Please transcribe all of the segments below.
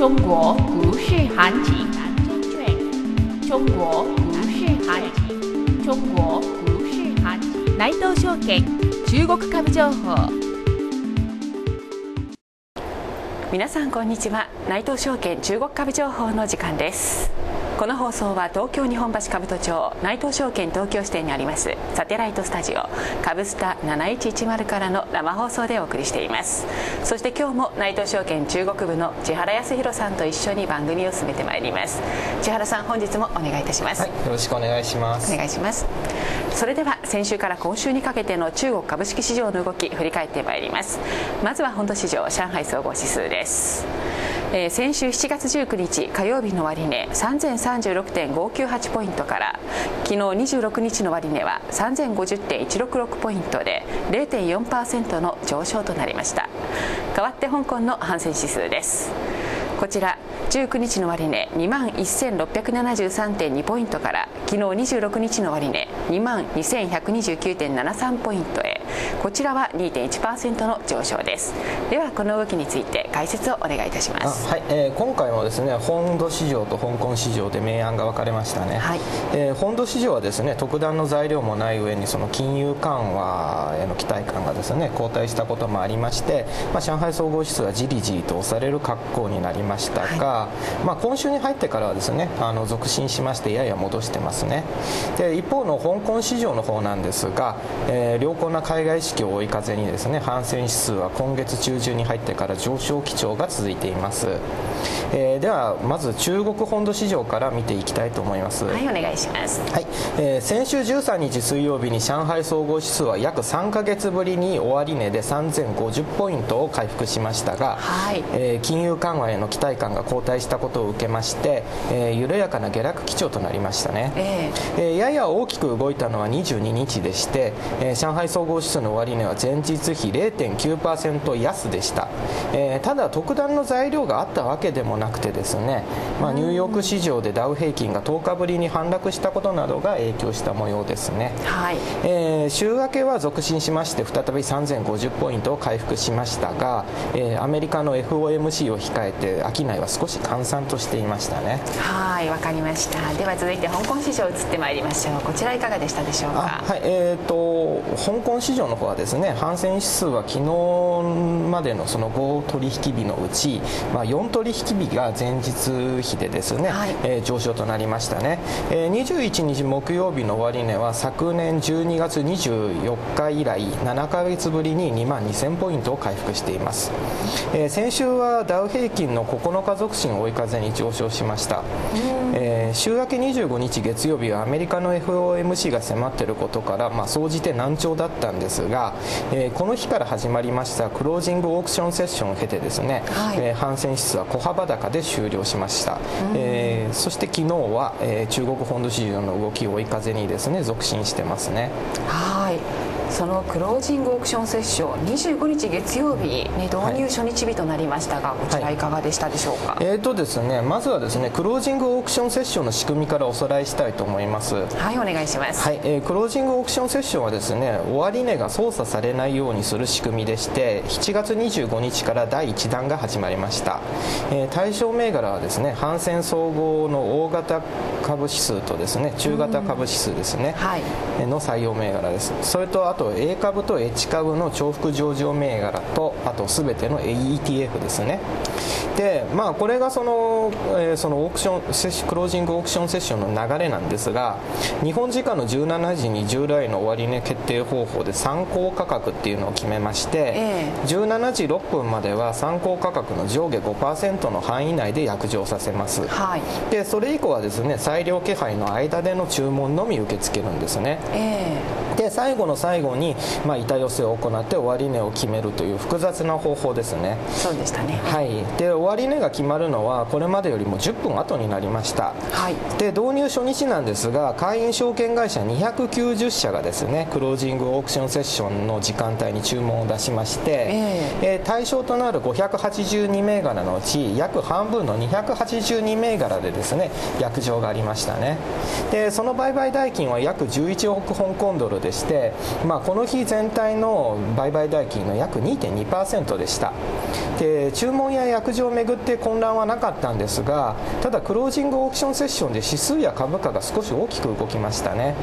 中国不是韩籍，中国股市行情，中国股市行情。内藤証券中国株情報。皆さんこんにちは内藤証券中国株情報の時間ですこの放送は東京日本橋兜町内藤証券東京支店にありますサテライトスタジオ株スタ7110からの生放送でお送りしています。そして今日も内藤証券中国部の千原康弘さんと一緒に番組を進めてまいります。千原さん本日もお願いいたします、はい、よろしくお願いします。お願いします。それでは先週から今週にかけての中国株式市場の動き振り返ってまいります。まずは本土市場上海総合指数ですえー、先週7月19日火曜日の終値3036.598ポイントから昨日26日の終値は3050.166ポイントで0.4%の上昇となりました。代わって香港の反戦指数です。こちら19日の終値2万1673.2ポイントから昨日26日の終値2万2129.73ポイントへ。こちらは2.1%の上昇です。ではこの動きについて解説をお願いいたします。はい、えー、今回もですね本土市場と香港市場で明暗が分かれましたね、はい、えー、本土市場はですね特段の材料もない上にその金融緩和への期待感がですね後退したこともありまして、まあ、上海総合指数はじりじりと押される格好になりましたが、はい、まあ、今週に入ってからはですねあの続伸しましてやや戻してますね。で一方の香港市場の方なんですが、えー、良好な海外資を追い風にですね反戦指数は今月中旬に入ってから上昇基調が続いています、えー、ではまず中国本土市場から見ていきたいと思います。はいお願いします。はい、えー、先週13日水曜日に上海総合指数は約3か月ぶりに終値で3050ポイントを回復しましたが、はい。えー、金融緩和への期待感が後退したことを受けまして、えー、緩やかな下落基調となりましたね、えー、えー、やや大きく動いたのは22日でして、えー、上海総合指数の終値は前日比0.9%安でした、えー、ただ特段の材料があったわけでもなくてですね、まあ、ニューヨーク市場でダウ平均が10日ぶりに反落したことなどが影響した模様ですね、はい。えー、週明けは続伸しまして再び3050ポイントを回復しましたが、えー、アメリカの FOMC を控えて商いは少し閑散としていましたね。はいわかりました。では続いて香港市場移ってまいりましょう。こちらいかがでしたでしょうか？はいえーと香港市場の方はですね反戦指数は昨日までのその5取引日のうち、まあ、4取引日が前日比でですね、はい、えー、上昇となりましたね、えー、21日木曜日の終値は昨年12月24日以来7か月ぶりに2万2000ポイントを回復しています、えー、先週はダウ平均の9日続伸を追い風に上昇しました、えー、週明け25日月曜日はアメリカの FOMC が迫っていることからまあ総じて難聴だったんですが、えー、この日から始まりましたクロージングオークションセッションを経てですね、はい、えー、反戦指数は小幅高で終了しました、えー、そして昨日は、えー、中国本土市場の動きを追い風にですね続伸してますね。はいそのクロージングオークションセッション25日月曜日に導入初日日となりましたが、はい、こちらいかがでしたでしょうか、はい、えーとですね、まずはですねクロージングオークションセッションの仕組みからおさらいしたいと思います。はいお願いします、はいえー、クロージングオークションセッションはですね終値が操作されないようにする仕組みでして7月25日から第1弾が始まりました、えー、対象銘柄はですね反戦総合の大型株指数とですね中型株指数ですね、はい、の採用銘柄です。それとあと A 株と H 株の重複上場銘柄とあと全ての ETF ですね。でまあこれがその,、えー、そのオークションクロージングオークションセッションの流れなんですが日本時間の17時に従来の終値決定方法で参考価格っていうのを決めまして、えー、17時6分までは参考価格の上下5%の範囲内で約定させます、はい、でそれ以降はですね裁量気配の間での注文のみ受け付けるんですね、えー、で最後の最後に、まあ、板寄せを行って終値を決めるという複雑な方法ですね。そうでしたね。はい。で終値が決まるのはこれまでよりも10分後になりました、はい、で導入初日なんですが会員証券会社290社がですねクロージングオークションセッションの時間帯に注文を出しまして、えー、えー、対象となる582銘柄のうち約半分の282銘柄でですね約定がありましたね。でその売買代金は約11億香港ドルでしして、まあ、この日全体の売買代金の約2.2%でした。で注文や約定をめぐって混乱はなかったんですがただクロージングオークションセッションで指数や株価が少し大きく動きましたね。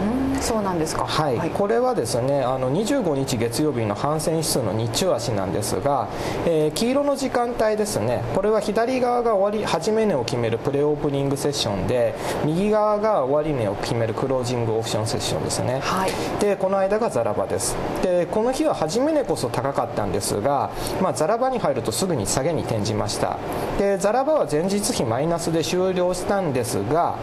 そうなんですか、はい、はい、これはですねあの25日月曜日の反戦指数の日中足なんですが、えー、黄色の時間帯ですね。これは左側が終わり始め値を決めるプレオープニングセッションで右側が終値を決めるクロージングオークションセッションですね、はい、でこの間がザラバです。でこの日は初め値こそ高かったんですが、まあ、ザラバに入るとすぐに下げに転じました。でザラバは前日比マイナスで終了したんですが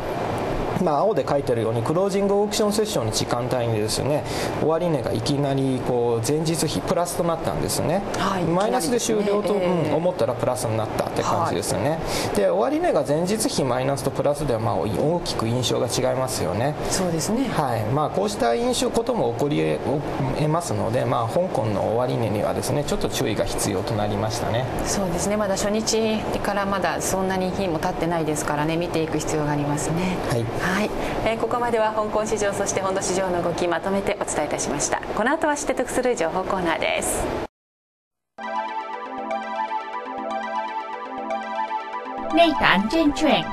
まあ、青で書いてるようにクロージングオークションセッションの時間帯にですね終値がいきなりこう前日比プラスとなったんですね、はい、マイナスで終了と、ね。うん、思ったらプラスになったって感じですよね、はい、で終値が前日比マイナスとプラスではまあ大きく印象が違いますよね。そうですね、はい。まあ、こうした印象ことも起こりえますので、まあ、香港の終値にはですねちょっと注意が必要となりましたね。そうですね。まだ初日からまだそんなに日も経ってないですからね見ていく必要がありますね。はいはい、えー、ここまでは香港市場そして本土市場の動きまとめてお伝えいたしました。この後は知って得する情報コーナーです。内谈证券。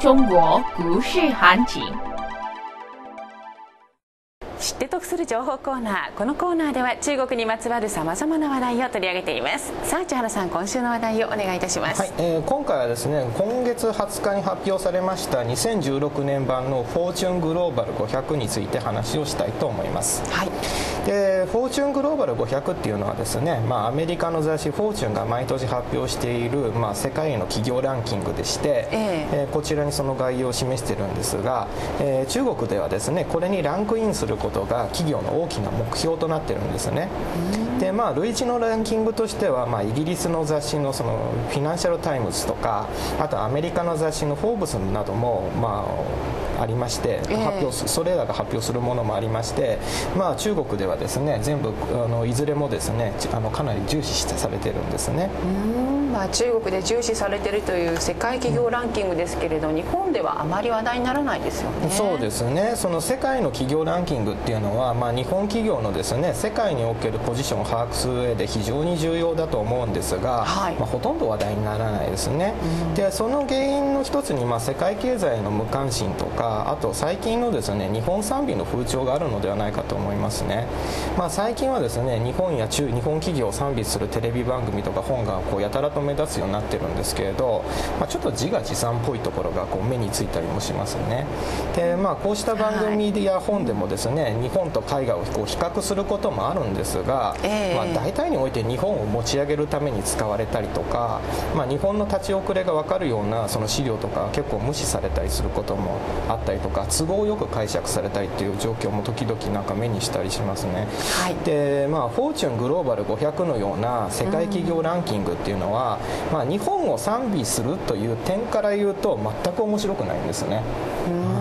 中国股市行情。得する情報コーナー。このコーナーでは中国にまつわるさまざまな話題を取り上げています。さあ千原さん今週の話題をお願いいたします、はいえー、今回はですね今月20日に発表されました2016年版のフォーチュングローバル500について話をしたいと思います、はい、でフォーチュングローバル500っていうのはですね、まあ、アメリカの雑誌フォーチュンが毎年発表している、まあ、世界の企業ランキングでして、えー、えー、こちらにその概要を示しているんですが、えー、中国ではですねこれにランクインすることが企業の大きな目標となってるんですね。でまあ類似のランキングとしては、まあ、イギリスの雑誌のそのフィナンシャル・タイムズとかあとアメリカの雑誌の「フォーブス」なども、まあ、ありまして発表す、それらが発表するものもありまして、まあ、中国ではですね全部あのいずれもですねあのかなり重視してされてるんですね。まあ、中国で重視されているという世界企業ランキングですけれど、日本ではあまり話題にならないですよね。そうですね。その世界の企業ランキングっていうのは、まあ、日本企業のですね世界におけるポジションを把握する上で非常に重要だと思うんですが、はい、まあ、ほとんど話題にならないですね。でその原因の一つに、まあ、世界経済の無関心とかあと最近のですね日本賛美の風潮があるのではないかと思いますね。まあ、最近はですね日本や中日本企業を賛美するテレビ番組とか本がこうやたらと目立つようになってるんですけれど、まあ、ちょっと自画自賛っぽいところがこう目についたりもしますね。で、まあ、こうした番組や本でもですね、日本と海外をこう比較することもあるんですが、えー、まあ、大体において日本を持ち上げるために使われたりとか、まあ、日本の立ち遅れが分かるようなその資料とか結構無視されたりすることもあったりとか都合よく解釈されたりっていう状況も時々なんか目にしたりしますね、はい、でまあフォーチュングローバル500のような世界企業ランキングっていうのは、まあ、日本を賛美するという点から言うと全く面白くないんですね。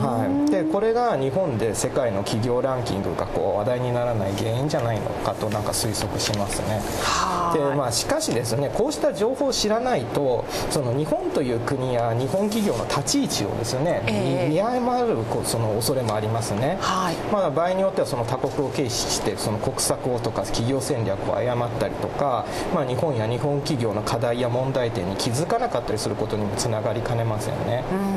はい、でこれが日本で世界の企業ランキングがこう話題にならない原因じゃないのかとなんか推測しますね。でまあ、しかしですねこうした情報を知らないとその日本という国や日本企業の立ち位置をですね、えー、見誤るその恐れもありますね、はい。まあ、場合によってはその他国を軽視してその国策をとか企業戦略を誤ったりとか、まあ、日本や日本企業の課題や問題点に気づかなかったりすることにもつながりかねませんね。で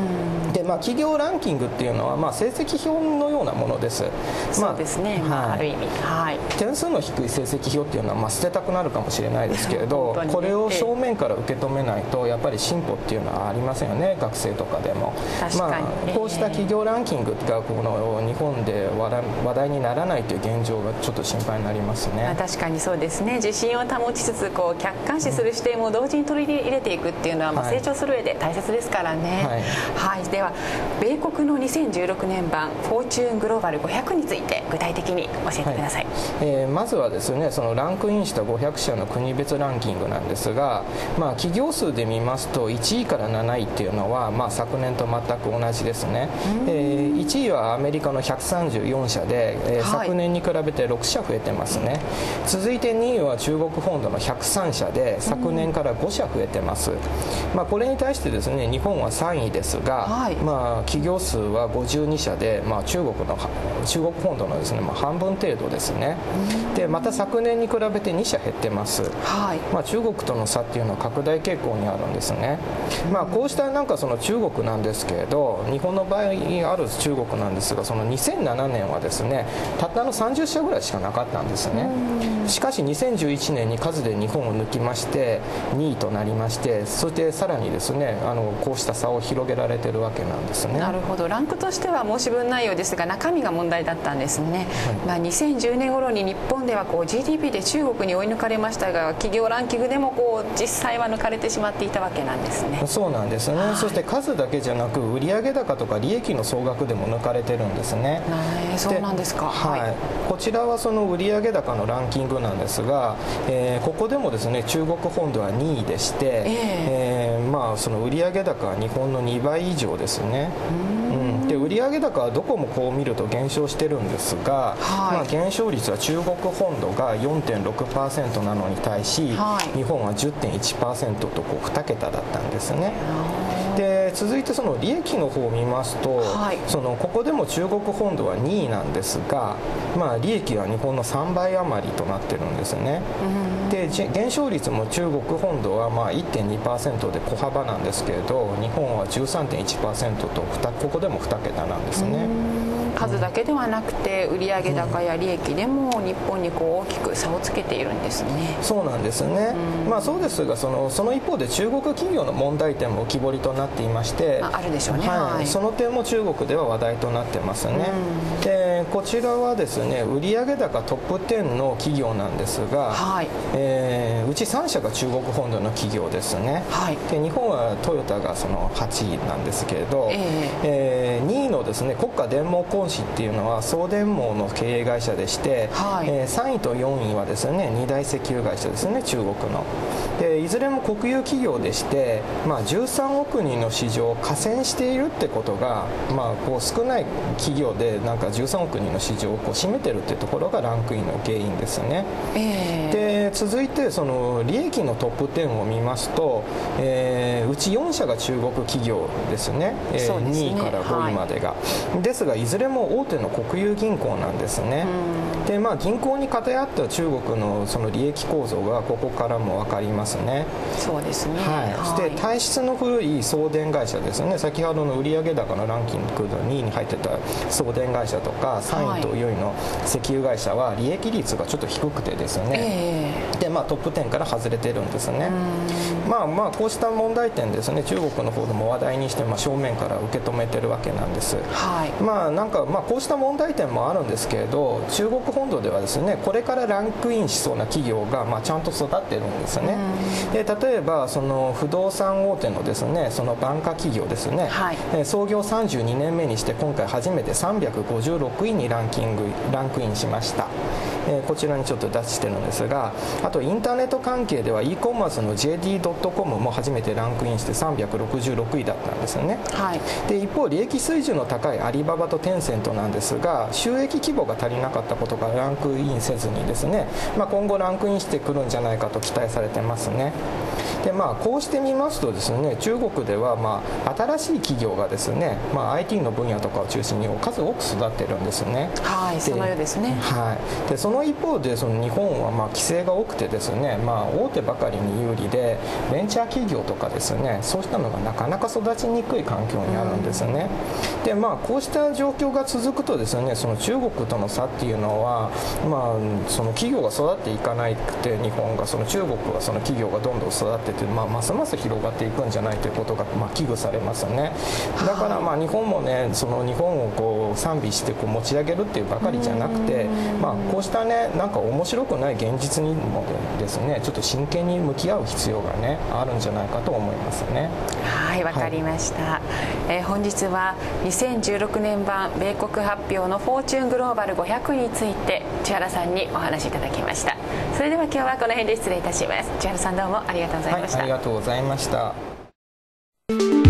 まあ、企業ランキングっていうのは、まあ、成績表のようなものです。そうですね、まあ、ある意味、はい、点数の低い成績表っていうのは、まあ、捨てたくなるかもしれないですけれど、これを正面から受け止めないとやっぱり進歩っていうのはありませんよね。学生とかでも。まあ、こうした企業ランキングがこの日本で話題にならないという現状がちょっと心配になりますね。まあ、確かにそうですね。自信を保ちつつこう客観視する視点も同時に取り入れていくっていうのは、まあ、成長する上で大切ですからね。はい、はい、では米国の2016年版フォーチューングローバル500について具体的に教えてください、はい、えー、まずはですねそのランクインした500社の国別ランキングなんですが、まあ、企業数で見ますと1位から7位っていうのは、まあ、昨年と全く同じですね、えー、1位はアメリカの134社で、えー、はい、昨年に比べて6社増えてますね。続いて2位は中国本土の103社で昨年から5社増えてます、まあ、これに対してですね日本は3位ですが、はい、まあ、企業数は52社で、まあ、中国の中国本土のですね、まあ、半分程度ですね、でまた昨年に比べて2社減ってます、はい。まあ、中国との差っていうのは拡大傾向にあるんですね、まあ、こうしたなんかその中国なんですけれど日本の場合ある中国なんですがその2007年はですねたったの30社ぐらいしかなかったんですね。しかし2011年に数で日本を抜きまして2位となりましてそしてさらにですねあのこうした差を広げられてるわけなんですね。なるほど。ランクとしては申し分ないようですが中身が問題だったんですね、はい、まあ、2010年頃に日本ではこう GDP で中国に追い抜かれましたが企業ランキングでもこう実際は抜かれてしまっていたわけなんですね。そうなんですね、はい、そして数だけじゃなく売上高とか利益の総額でも抜かれてるんですね。そうなんですか。はい、はい、こちらはその売上高のランキングなんですが、えー、ここでもですね中国本土は2位でして、えー、えー、まあその売上高は日本の2倍以上ですね。うん。で売上高はどこもこう見ると減少してるんですが、はい、まあ、減少率は中国本土が4.6%なのに対し、はい、日本は10.1%とこう2桁だったんですね。で続いてその利益の方を見ますと、はい、そのここでも中国本土は2位なんですが、まあ、利益は日本の3倍余りとなってるんですね。で減少率も中国本土はまあ1.2%で小幅なんですけれど日本は13.1%とここでも2桁なんですね。数だけではなくて売上高や利益でも日本にこう大きく差をつけているんですね。そうなんですね、まあ、そうですがそのその一方で中国企業の問題点も浮き彫りとなっていまして、あ、あるでしょうね、はい、その点も中国では話題となってますね、でこちらはですね売上高トップ10の企業なんですが、はい。えー、うち3社が中国本土の企業ですね、はい、で日本はトヨタがその8位なんですけれど、えーえー、2位のですね国家電網工本市っていうのは送電網の経営会社でして、はい。えー、3位と4位はですね二大石油会社ですね中国の。でいずれも国有企業でして、まあ、13億人の市場を加占しているってことが、まあ、こう少ない企業でなんか13億人の市場をこう占めてるっていうところがランクインの原因ですね、えー、で続いてその利益のトップ10を見ますと、えー、うち4社が中国企業ですね,、えー、ね。2位から5位までが、はい、ですがいずれも大手の国有銀行なんですね、でまあ銀行に偏った中国のその利益構造がここからも分かりますね。そうですね、はい、そして体質の古い送電会社ですね。先ほどの売上高のランキングの2位に入ってた送電会社とか3位と4位の石油会社は利益率がちょっと低くてですね、えー、でまあトップ10から外れてるんですね。まあまあこうした問題点ですね。中国の方でも話題にして、まあ、正面から受け止めてるわけなんです、はい、まあなんかまあこうした問題点もあるんですけれど中国本土ではですねこれからランクインしそうな企業がまあちゃんと育ってるんですね。で例えばその不動産大手のですねそのバンカ企業ですね、はい、創業32年目にして今回初めて356位にランキングランクインしましたえこちらにちょっと出してるんですがあとインターネット関係では e コマースの JD.com も初めてランクインして366位だったんですよね、はい、で一方利益水準の高いアリババとテンセントなんですが収益規模が足りなかったことからランクインせずにですね、まあ、今後ランクインしてくるんじゃないかと期待されてますねでまあこうしてみますとですね中国ではまあ新しい企業がですね、まあ、IT の分野とかを中心に数多く育ってるんですね。はいそのようですね。はい。でその一方でその日本はまあ規制が多くてですね、まあ、大手ばかりに有利でベンチャー企業とかですねそうしたのがなかなか育ちにくい環境にあるんですね、でまあこうした状況が続くとですねその中国との差っていうのはまあその企業が育っていかなくて日本がその中国はその企業がどんどん育ってて、まあ、ますます広がっていくんじゃないということが、まあ、危惧されますね。だからまあ日本もねその日本をこう賛美してこう持ち上げるっていうばかりじゃなくて、まあ、こうしたねなんか面白くない現実にもですねちょっと真剣に向き合う必要がねあるんじゃないかと思いますね。はいわかりました、はい、えー、本日は2016年版米国発表のフォーチュングローバル500について千原さんにお話しいただきましたそれでは今日はこの辺で失礼いたします。千春さんどうもありがとうございました、はいありがとうございました。